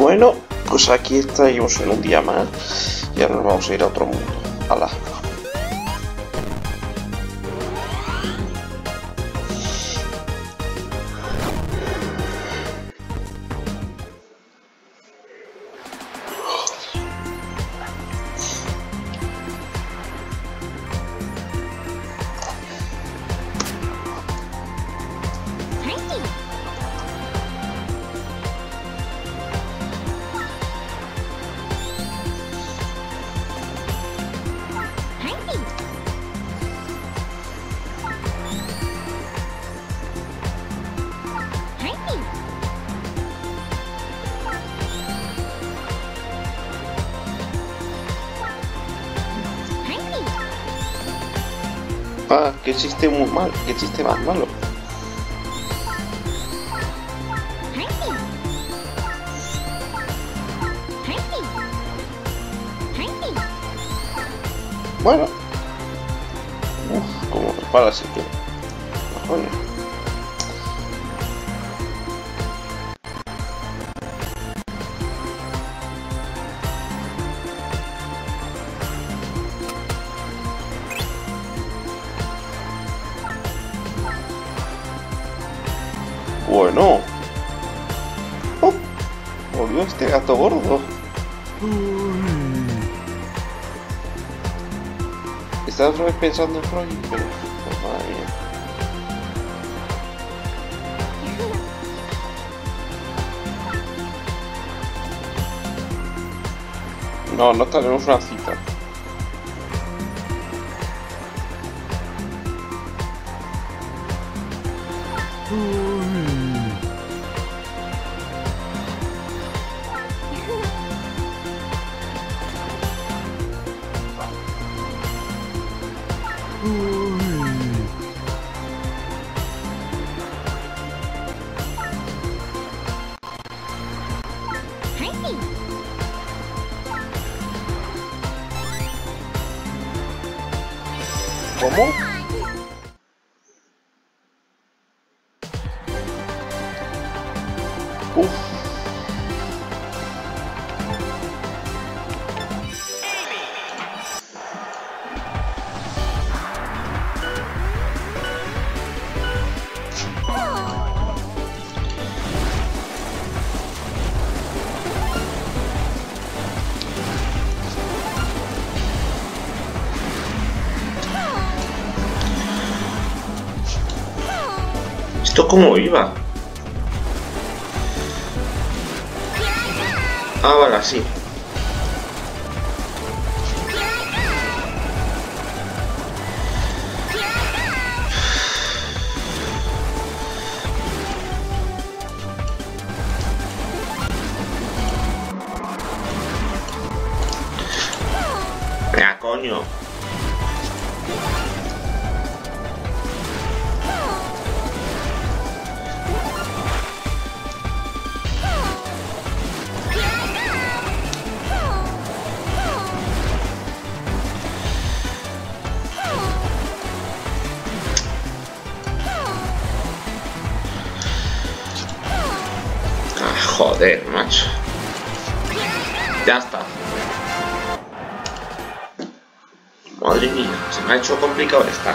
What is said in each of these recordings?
Bueno, pues aquí estamos en un día más y ahora nos vamos a ir a otro mundo. ¡Hala! Ah, qué chiste muy mal, qué chiste más malo. Bueno. Uf, como prepara así que. Bueno. Oh, volvió este gato gordo. Estaba otra vez pensando en Freud, pero... oh. No, no tenemos una cita. ¿Cómo? ¿Esto cómo iba? Ah, vale. Ha hecho complicado esta.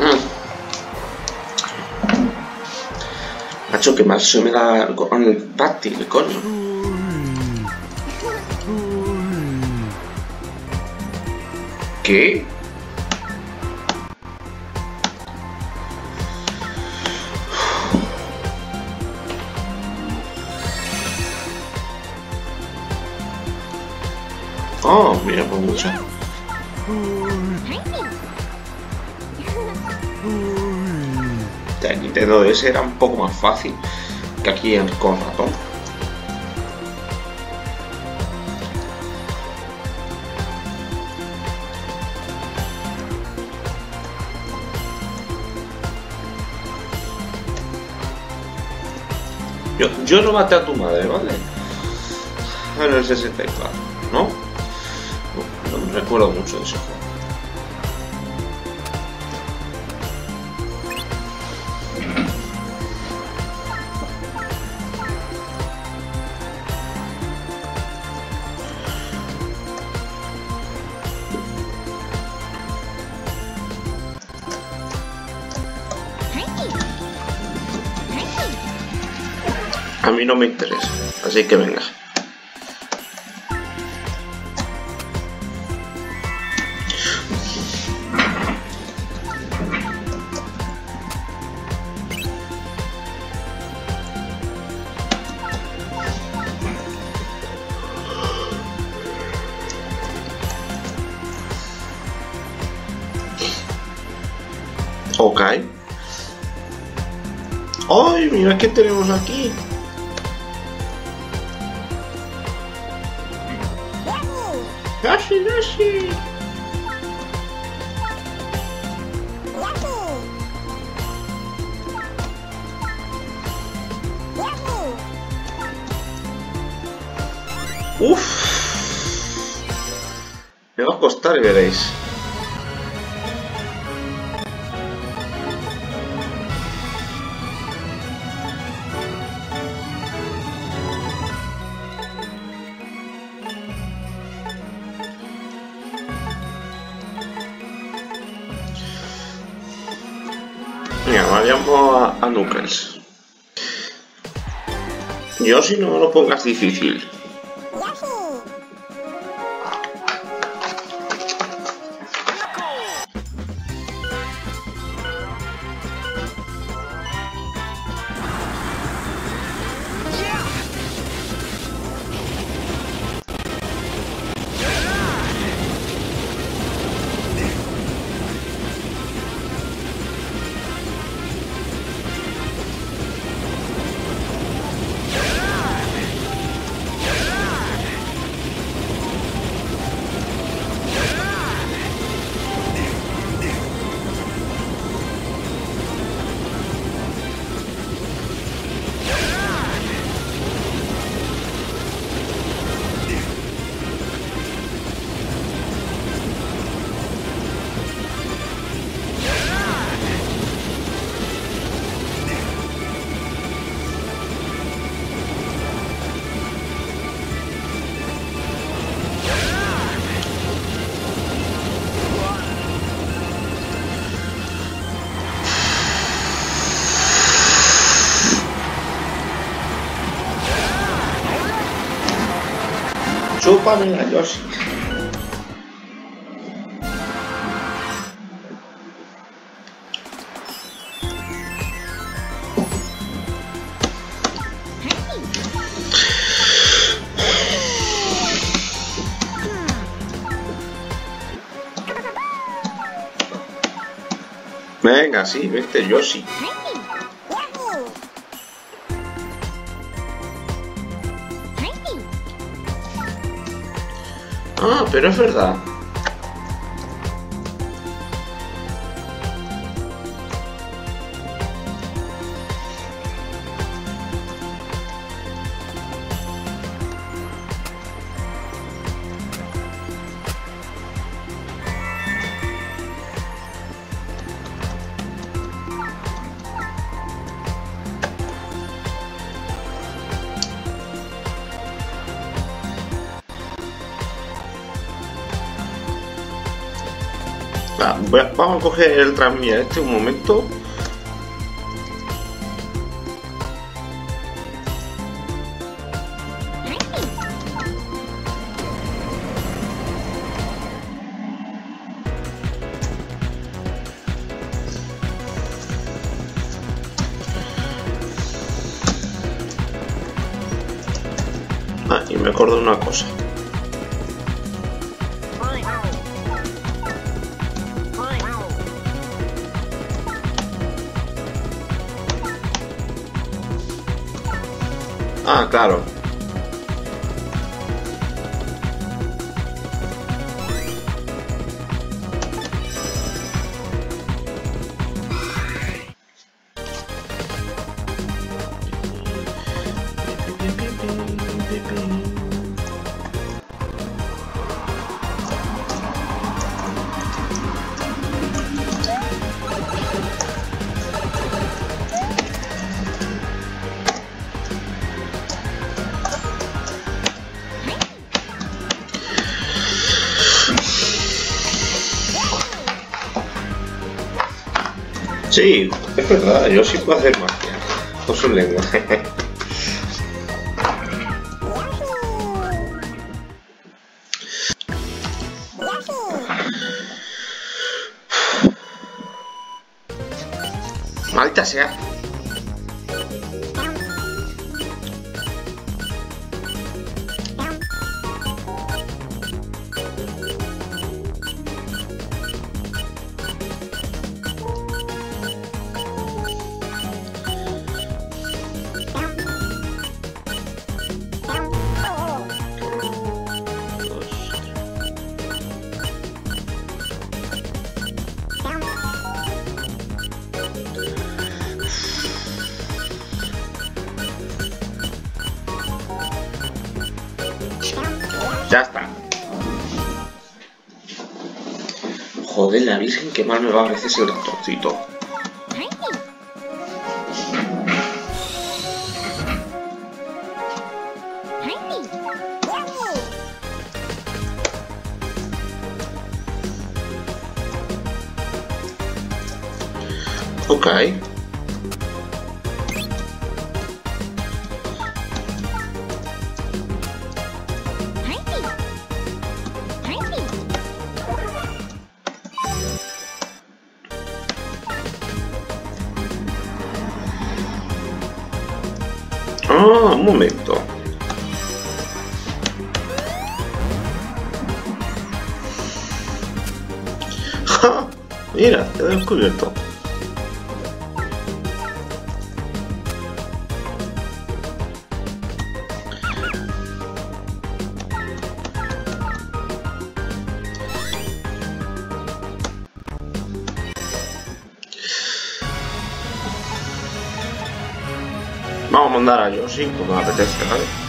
Mm. Macho, que mal se me da con el táctil, coño. ¿Qué? Pues mucho. El Nintendo DS era un poco más fácil que aquí en- con ratón. Yo, yo no maté a tu madre, ¿vale? En el 64, ¿no? No, no me recuerdo mucho de ese juego. A mí no me interesa, así que venga. Qué tenemos aquí! ¡Uf! Me va a costar, veréis. A, a. Yo si no me lo pongas difícil. Yoshi. Venga, sí, vete, Yoshi. Ah, pero es verdad. Va, voy a- vamos a coger el tranvía este un momento. Ah, claro. Sí, es verdad, yo sí puedo hacer magia. Con su lengua. Malta sea. La virgen, que mal me va a veces el ratoncito. Ok. Mira, te he descubierto. Vamos a mandar a Yoshi como me apetece,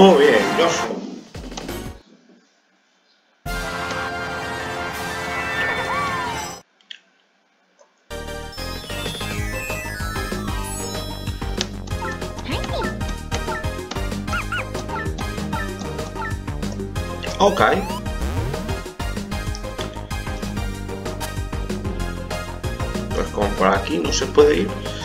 Muy bien, Yoshi. Ok. Pues como por aquí no se puede ir.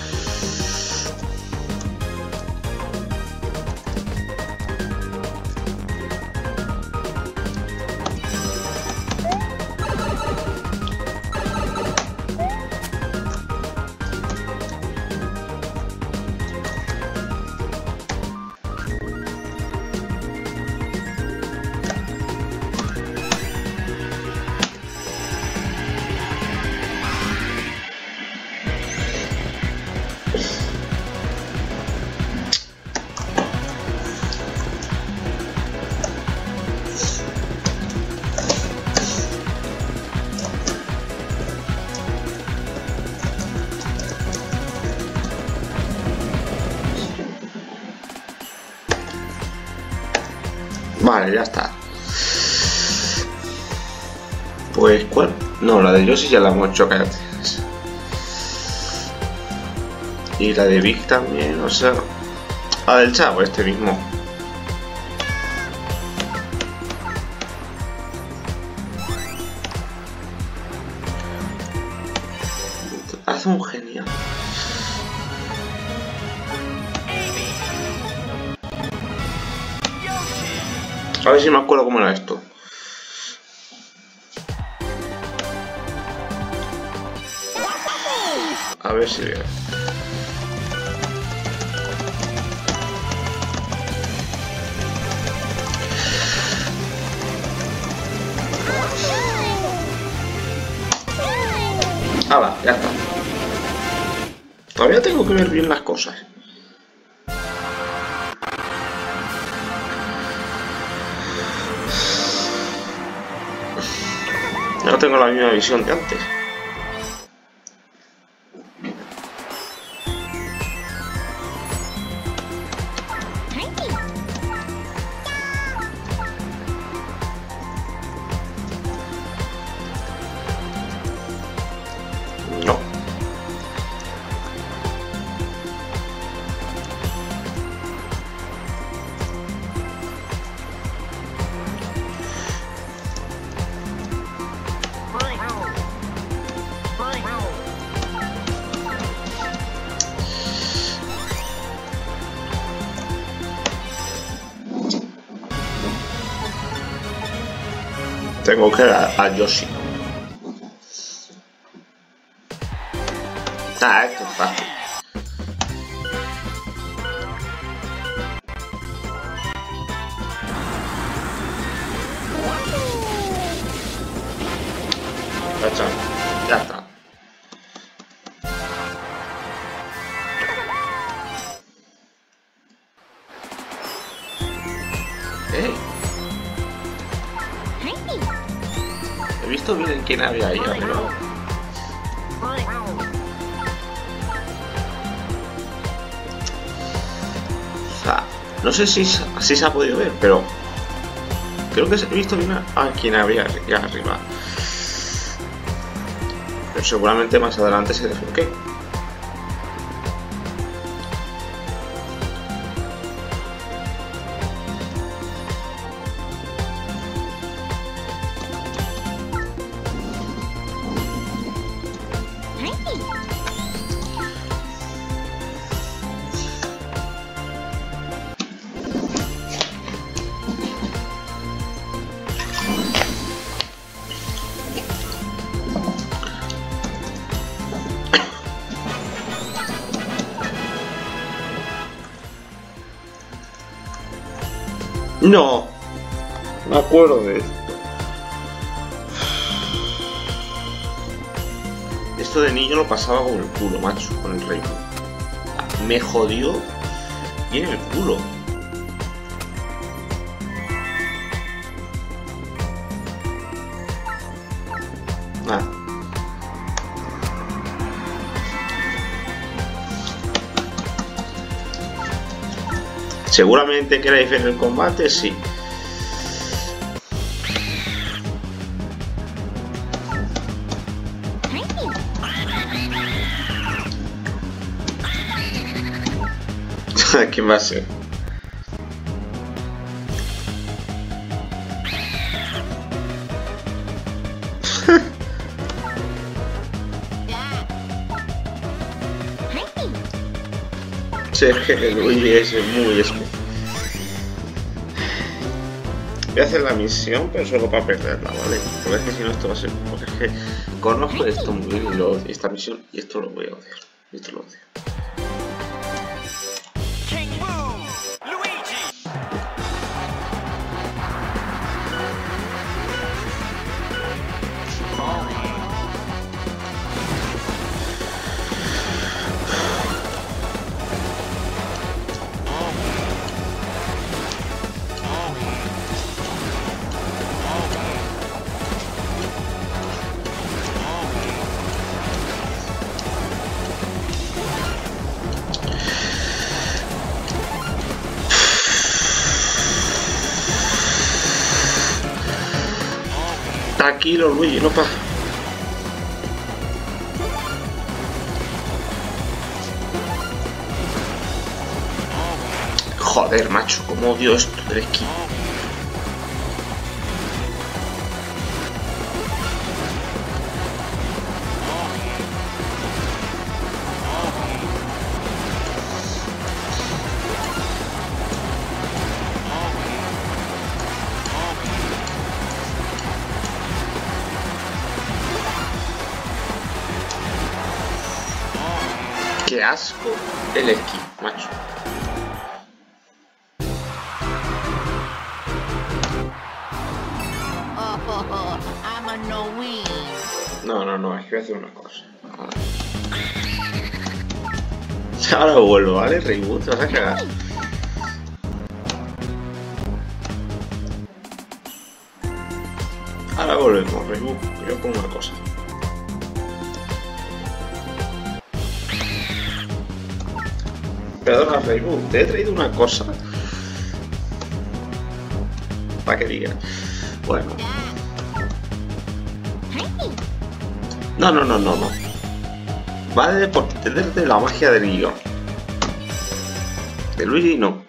Vale, ya está. Pues, ¿cuál? No, la de Yoshi ya la hemos hecho. Y la de Vic también, o sea... La del chavo, este mismo. Si me acuerdo cómo era esto. A ver si veo. Ah, va, ya está. Todavía tengo que ver bien las cosas. Tengo la misma visión de antes. Tengo que ir a, a Yoshi. Ah, esto es fácil. Quién había ahí arriba. O sea, no sé si, si se ha podido ver, pero creo que he visto bien a, quien había arriba. Pero seguramente más adelante se desbloquee. No, me acuerdo de esto. Esto de niño lo pasaba con el culo, macho, con el rey. Me jodió y en el culo. Seguramente queréis ver el combate, sí. ¿Quién va a ser? El Luigi es muy especial. Voy a hacer la misión, pero solo para perderla, ¿vale? Porque es que si no esto va a ser... Porque es que conozco esto muy bien y esta misión y esto lo voy a odiar. Esto lo odio. Tranquilo, Luigi, no pasa. Joder, macho, cómo odio esto del esquí. Asco el esquí, macho. No. No, no, no, es que voy a hacer una cosa. Ahora vuelvo, ¿vale? Reboot, te vas a cagar. Ahora volvemos, reboot. Yo pongo una cosa. Perdona, reboot, te he traído una cosa. Para que digas. Bueno. No, no, no, no, no. Vale por tenerte la magia del guion. De Luigi no.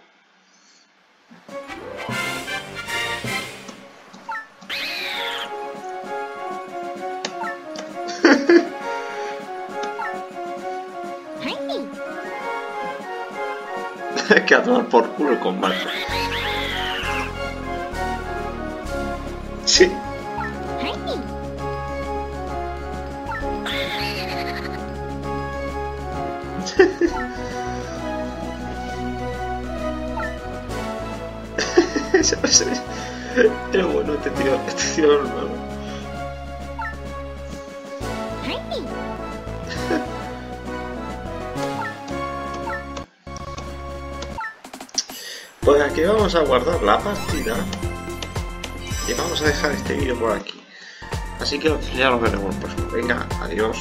por culo el combate. Sí. Era bueno este tío, este tío. Aquí vamos a guardar la partida y vamos a dejar este vídeo por aquí. Así que ya nos veremos. Pues venga, adiós.